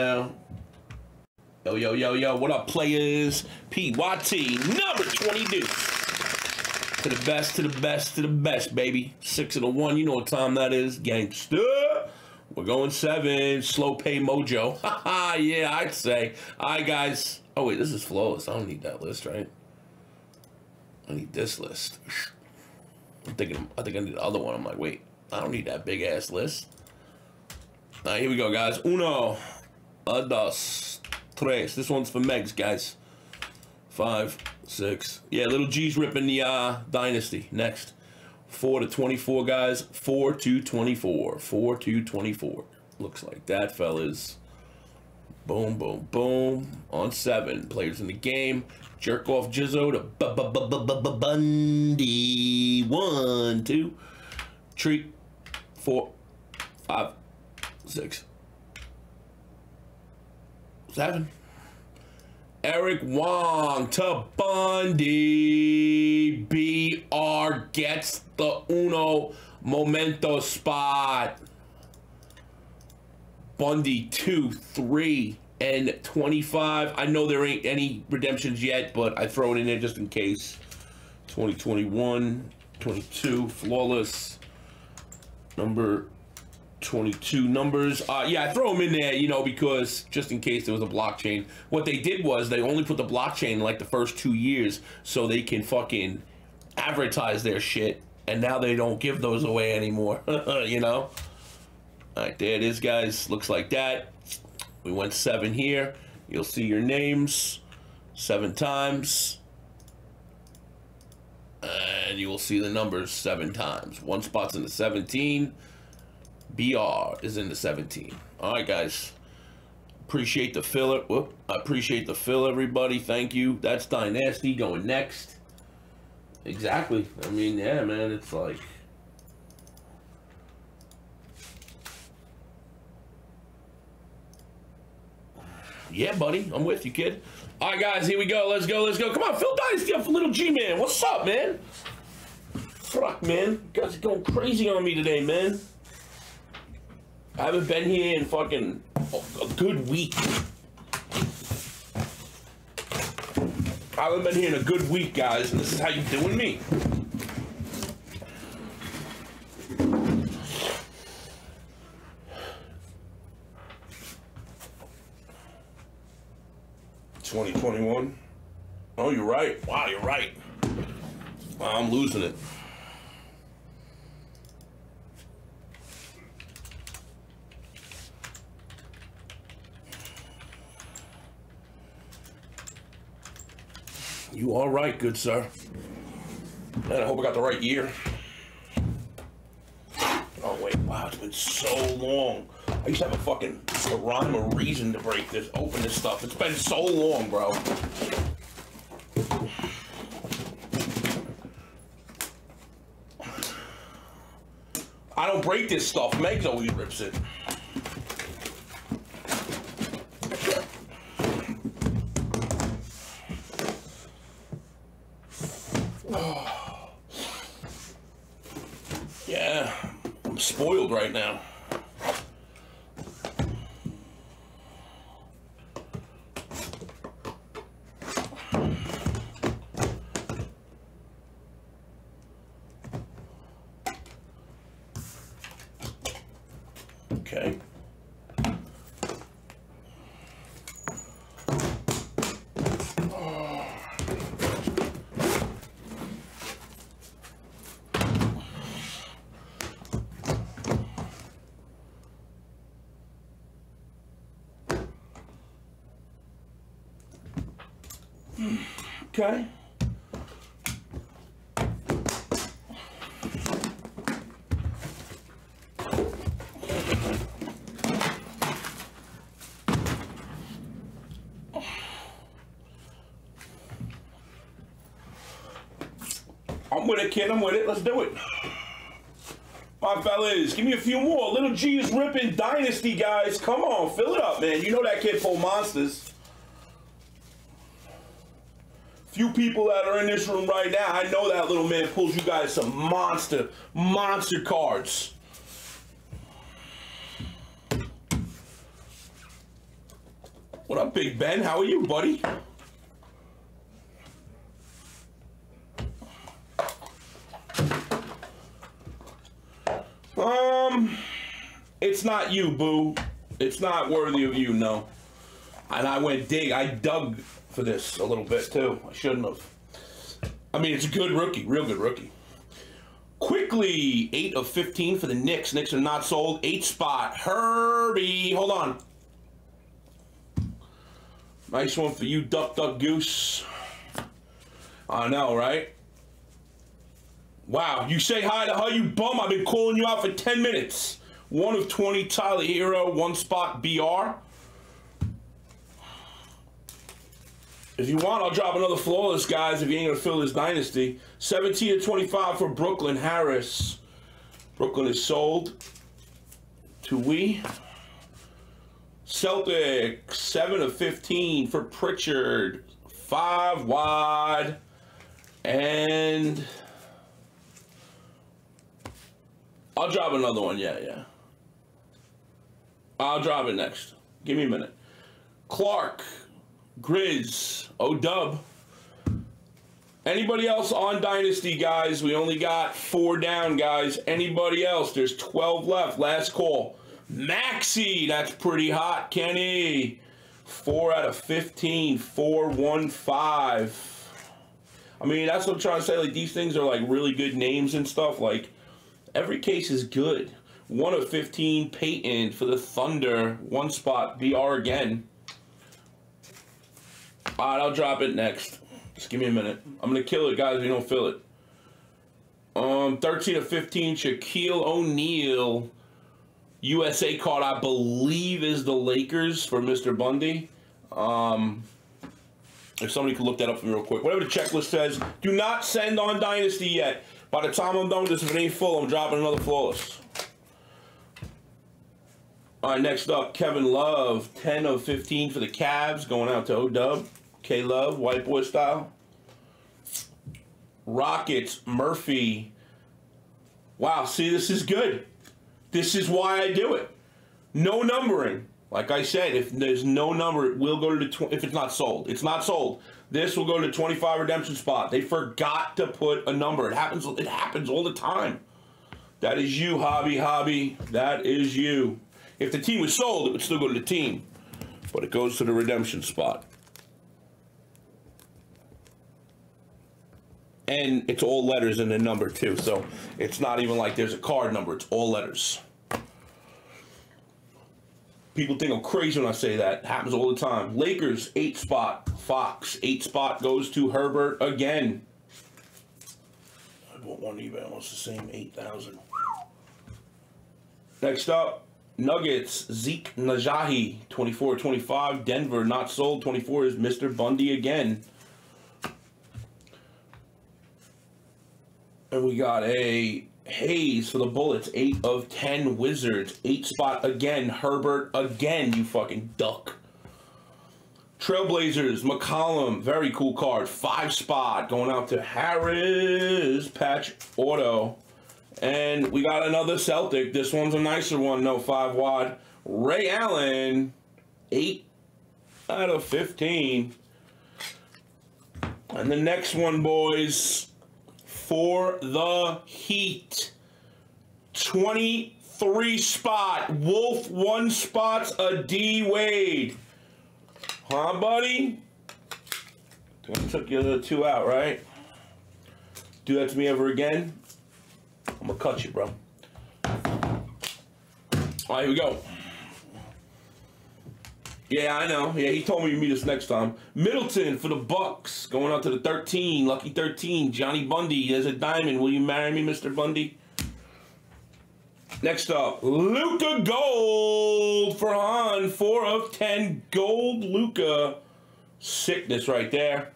Yo, yo, yo, yo. What up, players? PYT, number 22. To the best, to the best, to the best, baby. Six of the one. You know what time that is. Gangster. We're going seven. Slow pay mojo. Haha, yeah, I'd say. All right, guys. Oh, wait, this is flawless. I don't need that list, right? I need this list. I'm thinking, I think I need the other one. I'm like, wait, I don't need that big ass list. All right, here we go, guys. Uno, dos, tres. This one's for Megs, guys. Five, six. Yeah, little G's ripping the uh, dynasty. Next. 4 to 24, guys. 4 to 24. 4 to 24. Looks like that, fellas. Boom, boom, boom. On seven. Players in the game. Jerk off Jizzo to Bundy. One, two, three, four, five, six, seven. Eric Wong to Bundy. BR gets the uno momento spot. Bundy 2, 3, and 25. I know there ain't any redemptions yet, but I throw it in there just in case. 2021, 22, flawless. Number 22 numbers. Uh, yeah, I throw them in there, you know, because just in case there was a blockchain. What they did was they only put the blockchain in like the first two years so they can fucking advertise their shit. And now they don't give those away anymore, you know? All right, there it is, guys. Looks like that. We went seven here. You'll see your names seven times. And you will see the numbers seven times. One spot's in the 17. BR is in the 17. All right, guys. Appreciate the filler. Whoop. I appreciate the fill, everybody. Thank you. That's Dynasty going next. Exactly. I mean, yeah, man. It's like... Yeah, buddy. I'm with you, kid. All right, guys. Here we go. Let's go. Let's go. Come on, Phil Dynasty up for little G-Man. What's up, man? Fuck, man. You guys are going crazy on me today, man. I haven't been here in fucking a good week. I haven't been here in a good week, guys, and this is how you doing me. Twenty twenty one. Oh, you're right. Wow, you're right. Wow, I'm losing it. You are right, good sir? And I hope I got the right year. Oh wait, wow, it's been so long. I used to have a fucking a rhyme or reason to break this, open this stuff. It's been so long, bro. I don't break this stuff. Megs always rips it. Yeah, I'm spoiled right now. Okay. Okay. I'm with it, kid. I'm with it. Let's do it. My fellas, give me a few more. Little G is ripping Dynasty, guys. Come on, fill it up, man. You know that kid pull monsters. Few people that are in this room right now, I know that little man pulls you guys some monster, monster cards. What up, Big Ben? How are you, buddy? Um, it's not you, boo. It's not worthy of you, no. And I went dig. I dug for this a little bit too. I shouldn't have. I mean, it's a good rookie, real good rookie. Quickly, 8 of 15 for the Knicks. Knicks are not sold. 8 spot. Herbie. Hold on. Nice one for you, Duck Duck Goose. I know, right? Wow, you say hi to her, you bum. I've been calling you out for 10 minutes. One of 20 Tyler Herro. one spot BR. If you want, I'll drop another flawless, guys, if you ain't gonna fill this dynasty. 17 to 25 for Brooklyn Harris. Brooklyn is sold to we. Celtic, 7 of 15 for Pritchard. Five wide. And I'll drop another one. Yeah, yeah. I'll drop it next. Give me a minute. Clark, Grizz, O-Dub. Anybody else on Dynasty, guys? We only got four down, guys. Anybody else? There's 12 left. Last call. Maxey, that's pretty hot, Kenny. Four out of 15, four, one, five. I mean, that's what I'm trying to say. Like, these things are like really good names and stuff. Like, every case is good. One of 15, Payton for the Thunder. One spot, BR again. All right, I'll drop it next. Just give me a minute. I'm going to kill it, guys, if you don't fill it. Um, 13 of 15, Shaquille O'Neal. USA card, I believe, is the Lakers for Mr. Bundy. Um, if somebody could look that up for me real quick. Whatever the checklist says, do not send on Dynasty yet. By the time I'm done with this, if it ain't full, I'm dropping another flawless. All right, next up, Kevin Love, 10 of 15 for the Cavs, going out to O-Dub. K Love, white boy style. Rockets, Murphy. Wow, see, this is good. This is why I do it. No numbering. Like I said, if there's no number, it will go to the tw- if it's not sold. It's not sold. This will go to the 25 redemption spot. They forgot to put a number. It happens. It happens all the time. That is you, hobby, hobby. That is you. If the team was sold, it would still go to the team, but it goes to the redemption spot. And it's all letters in the number too, so it's not even like there's a card number. It's all letters. People think I'm crazy when I say that. Happens all the time. Lakers, eight spot. Fox, eight spot goes to Herbert again. I bought one eBay, almost the same, 8,000. Next up, Nuggets, Zeke Nnaji, 24-25. Denver, not sold. 24 is Mr. Bundy again. And we got a Hayes for the Bullets, 8 of 10 Wizards. 8 spot again, Herbert again, you fucking duck. Trailblazers, McCollum, very cool card. 5 spot going out to Harris, patch auto. And we got another Celtic. This one's a nicer one, no 5 wide. Ray Allen, 8 out of 15. And the next one, boys, for the Heat. 23 spot. Wolf one spots a D Wade. Huh, buddy? I took the other two out, right? Do that to me ever again? I'm gonna cut you, bro. All right, here we go. Yeah, I know. Yeah, he told me to meet us next time. Middleton for the Bucks, going out to the 13, lucky 13. Johnny Bundy, there's a diamond. Will you marry me, Mr. Bundy? Next up, Luka Gold for Han, four of ten. Gold Luka, sickness right there.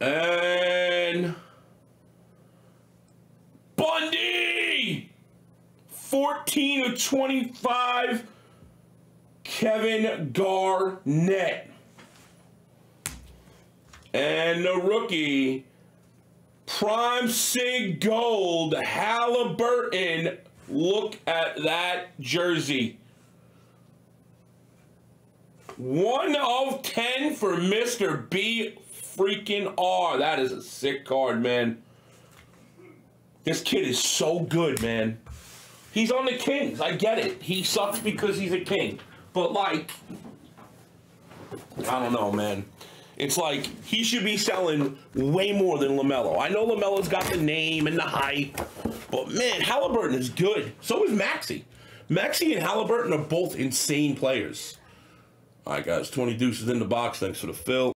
And Bundy. 14 of 25, Kevin Garnett. And the rookie, Prime Sig Gold, Halliburton. Look at that jersey. One of 10 for Mr. B freaking R. That is a sick card, man. This kid is so good, man. He's on the Kings. I get it. He sucks because he's a king. But, like, I don't know, man. It's like he should be selling way more than LaMelo. I know LaMelo's got the name and the hype, but man, Halliburton is good. So is Maxey. Maxey and Halliburton are both insane players. All right, guys, 20 deuces in the box. Thanks for the fill.